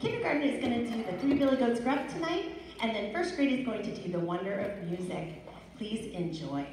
Kindergarten is going to do the Three Billy Goats Gruff tonight, and then first grade is going to do the Wonder of Music. Please enjoy.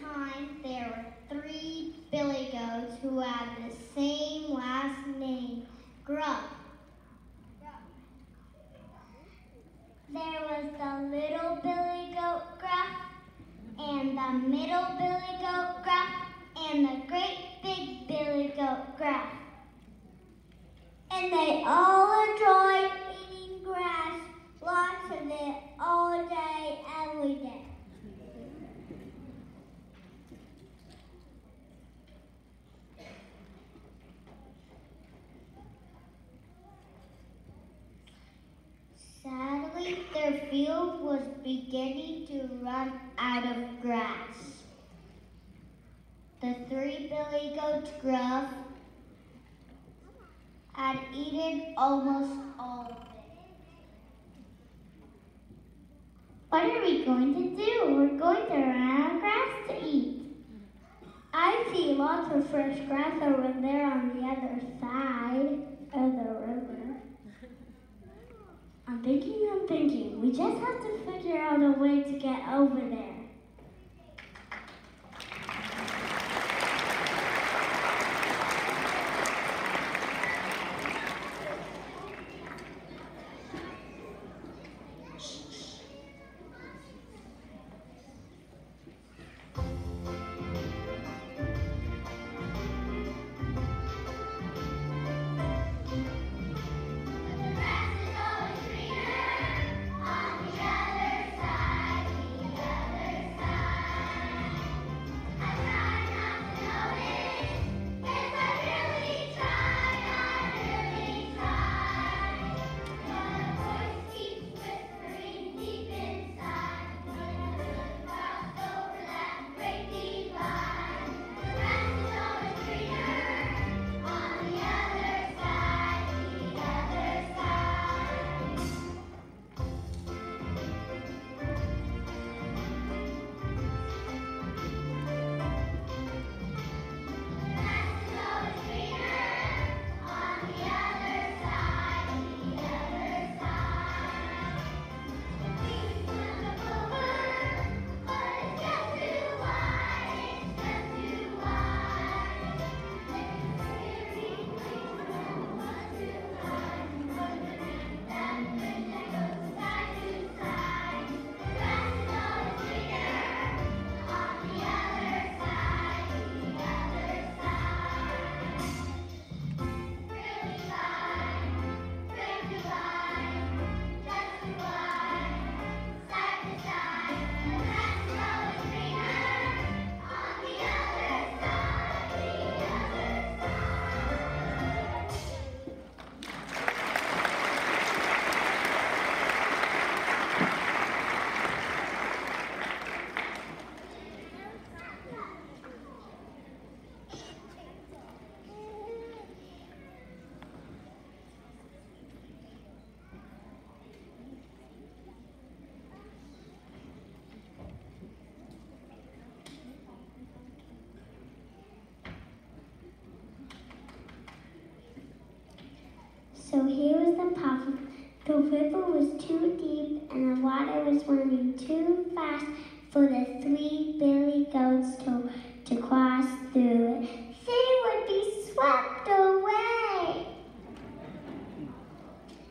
Time, there were three billy goats who had the same last name, Gruff. There was the little billy goat Gruff, and the middle billy goat Gruff, and the great big billy goat Gruff. And they all enjoyed eating grass, lots of it, all day, every day. Sadly, their field was beginning to run out of grass. The three billy goats Gruff had eaten almost all of it. What are we going to do? We're going to run out of grass to eat. I see lots of fresh grass over there on the other side of the. I'm thinking, I'm thinking. We just have to figure out a way to get over there. So here was the problem. The river was too deep and the water was running too fast for the three billy goats to, to cross through it. They would be swept away.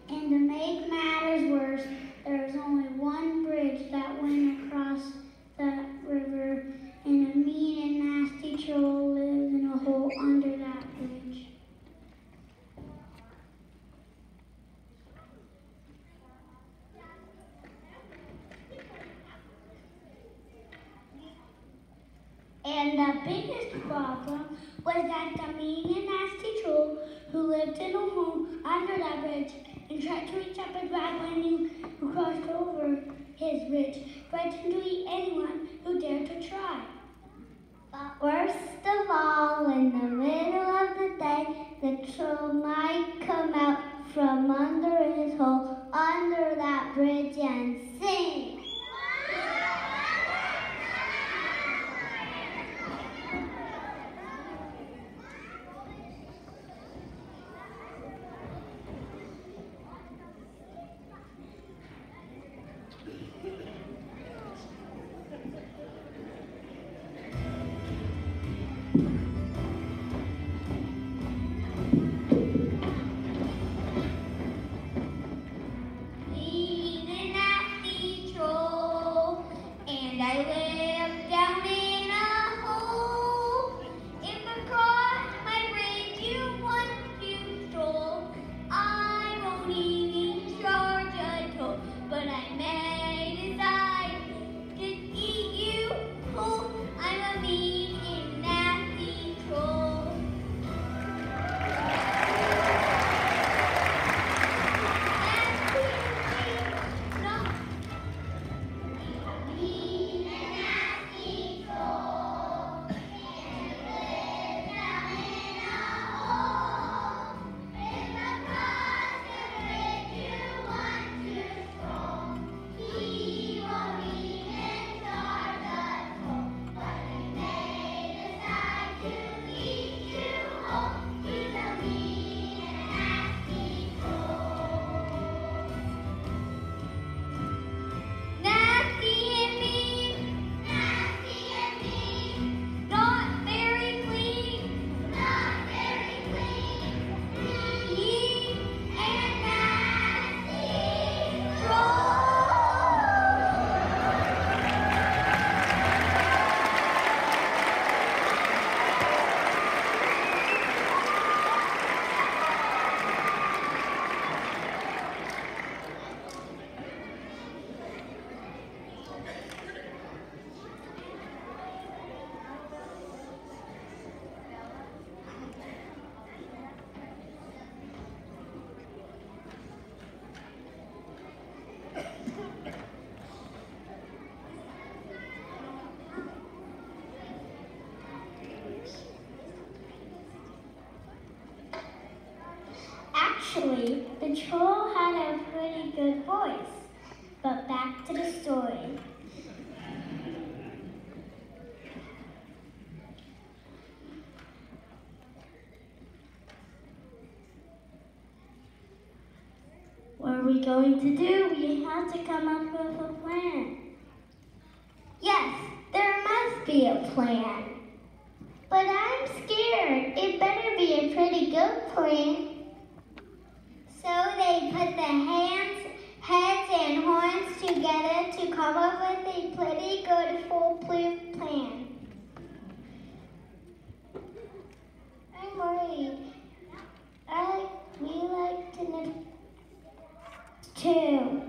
And to make matters worse, there was only one bridge that went across that river, and a mean and nasty troll And the biggest problem was that the mean and nasty troll who lived in a home under that bridge and tried to reach up and grab anyone who crossed over his bridge, threatened to eat anyone who dared to try. But worst of all, in the middle of the day, the troll might come out from under the troll had a pretty good voice. But back to the story. What are we going to do? We have to come up with a plan. Yes, there must be a plan. But I'm scared. It better be a pretty good plan. So they put the hands, heads, and horns to come up with a pretty good foolproof plan. I'm worried. I we like to know too.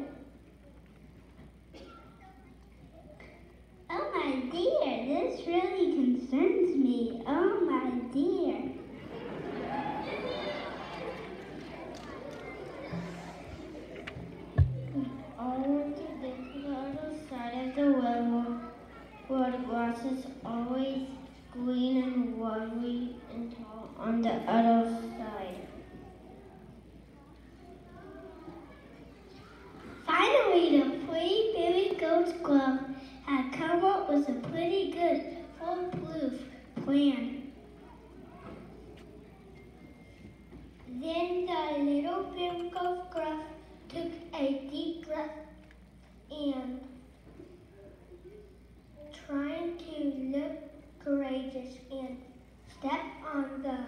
Oh my dear, this really concerns me. Oh my dear. the world where the grass is always green and wiry and tall on the other side. Finally, the three billy goats Gruff had come up with a pretty good foolproof plan. Then the little pink of gruff took a deep breath and trying to look courageous and step on the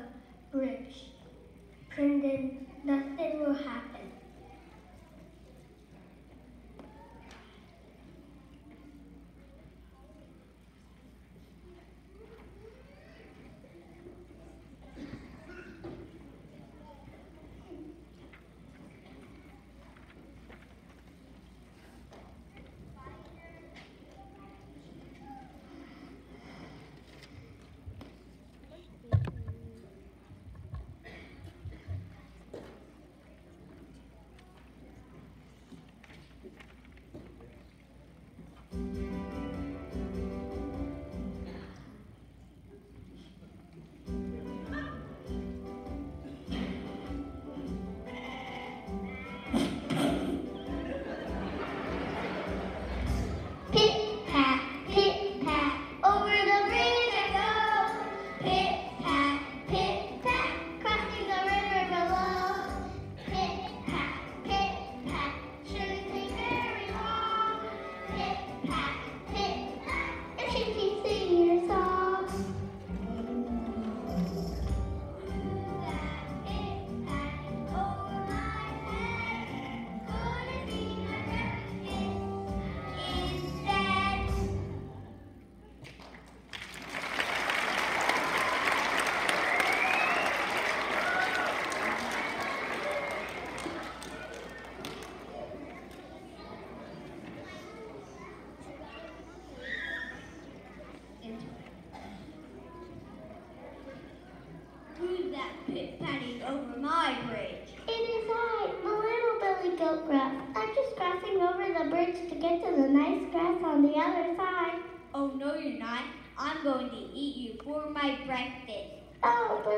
bridge. Brendan, nothing will happen.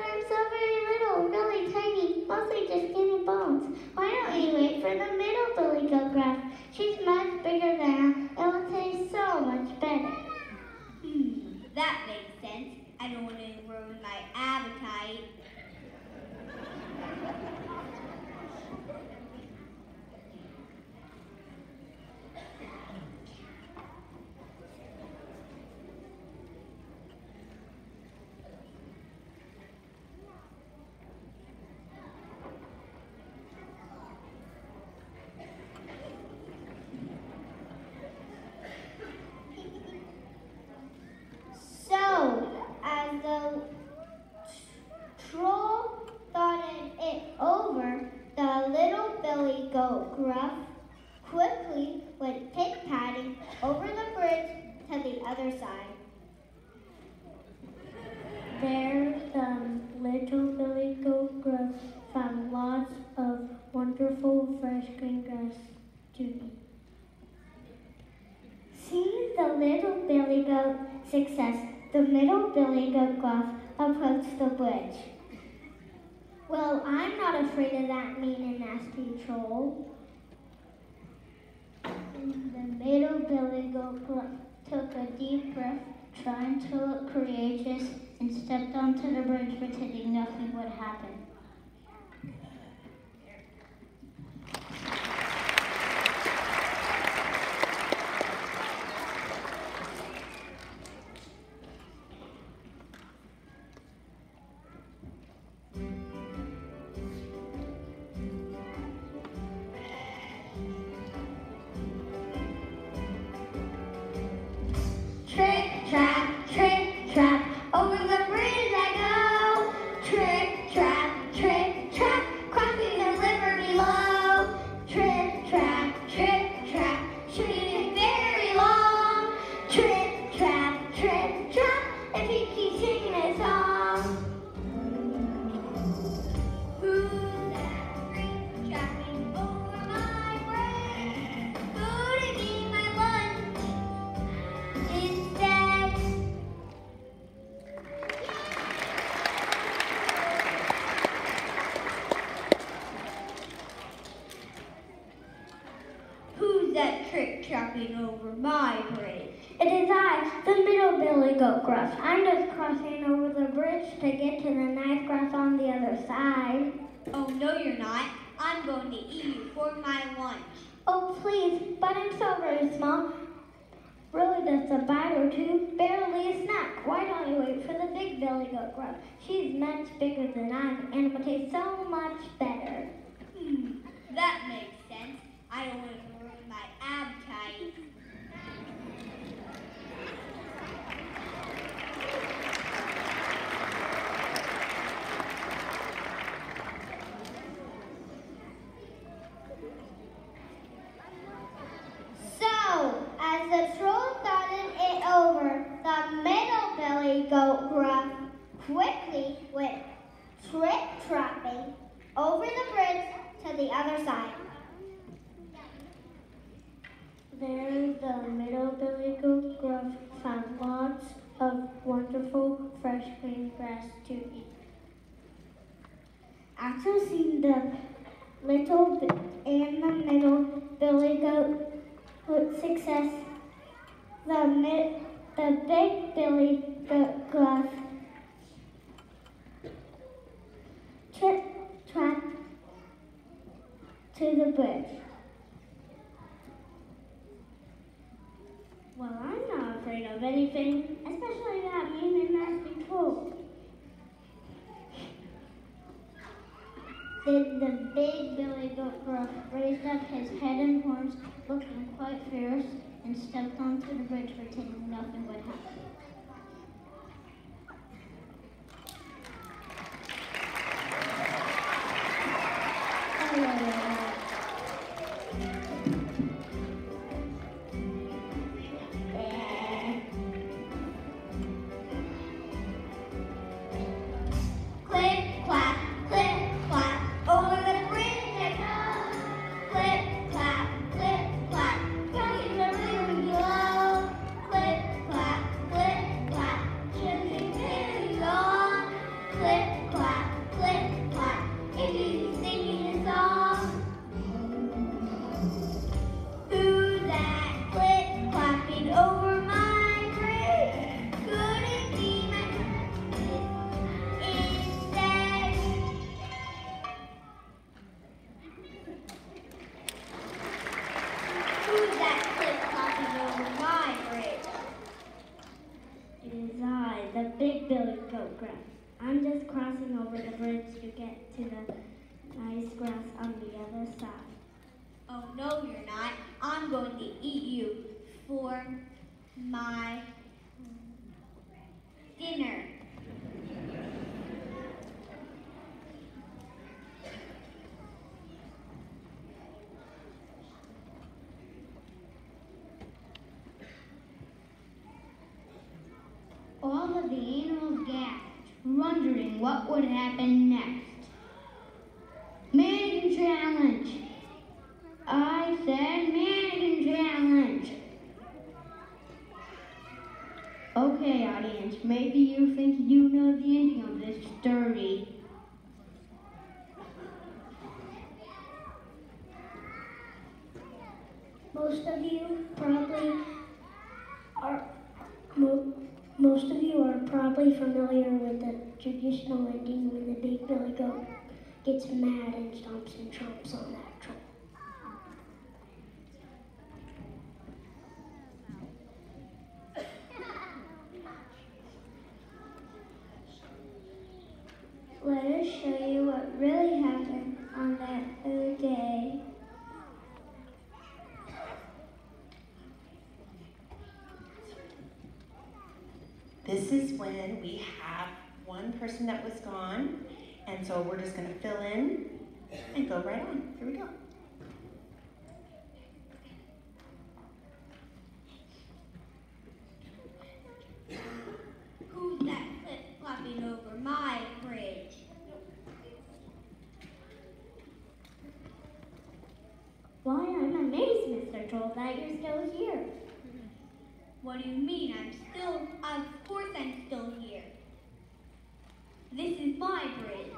I'm so very little, really tiny, mostly just skinny bones. Why don't we wait for the middle billy goat Gruff? She's much bigger than afraid of that mean and nasty troll. And the little billy goat took a deep breath, trying to look courageous, and stepped onto the bridge pretending nothing would happen. I'm just crossing over the bridge to get to the nice grass on the other side. Oh, no, you're not. I'm going to eat you for my lunch. Oh, please, but I'm so very small. Really that's a bite or two, barely a snack. Why don't you wait for the big billy goat Gruff? She's much bigger than I'm, and it will taste so much better. Hmm, that makes sense. I don't want to ruin my appetite. To the bridge. Well, I'm not afraid of anything, especially that mean and nasty troll. Then the big billy goat gruff raised up his head and horns, looking quite fierce, and stepped onto the bridge pretending nothing would happen. My dinner. All of the animals gasped, wondering what would happen next. Mannequin challenge! I said mannequin challenge! Okay, audience, maybe you think you know the ending of this story. Most of you probably are mo- most of you are probably familiar with the traditional ending when the big billy goat gets mad and stomps and chomps on that troll. Let us show you what really happened on that other day. This is when we have one person that was gone, and so we're just gonna fill in and go right on. Here we go. Who's that clip flopping over my bridge? Why, I'm amazed, Mr. Troll, that you're still here. What do you mean? I'm still, of course I'm still here. This is my bridge.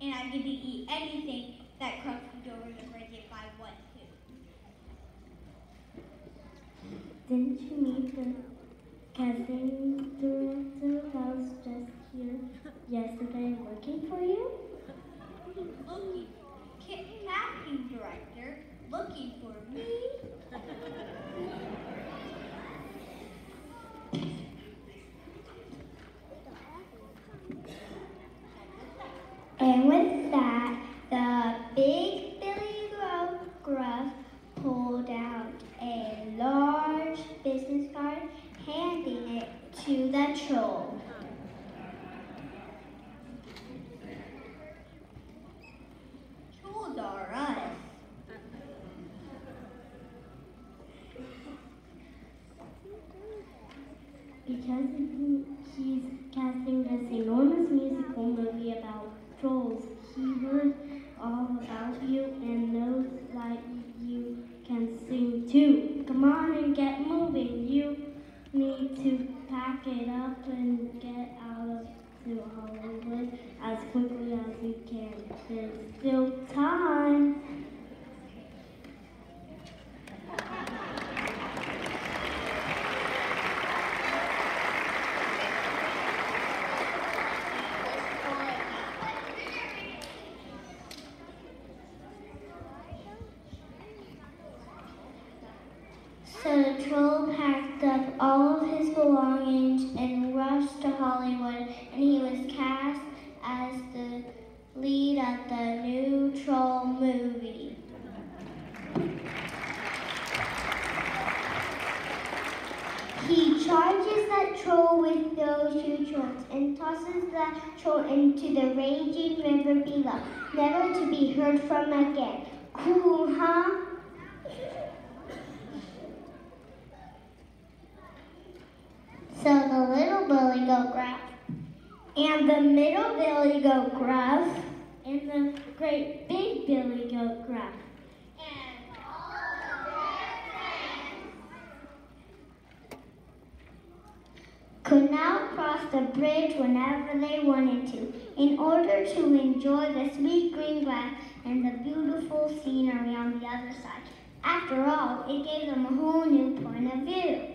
And I get to eat anything that crosses over the bridge if I want to. Didn't you meet the cousin through the house just here yesterday working for you? Looking. Casting director. Looking for me. And with that, the big Billy Gro- Gruff pulled out a large business card, handing it to the troll. Trolls are us. Because he- he's casting this enormous musical movie about trolls, he heard all about you and knows that you can sing too. Come on and get moving. You need to pack it up and get out of to Hollywood as quickly as you can. There's still time. So the troll packed up all of his belongings and rushed to Hollywood, and he was cast as the lead of the new troll movie. He charges that troll with those two trolls and tosses that troll into the raging river below, never to be heard from again. Cool, huh? So the little Billy Goat Gruff and the middle Billy Goat Gruff and the great big Billy Goat Gruff could now cross the bridge whenever they wanted to in order to enjoy the sweet green grass and the beautiful scenery on the other side. After all, it gave them a whole new point of view.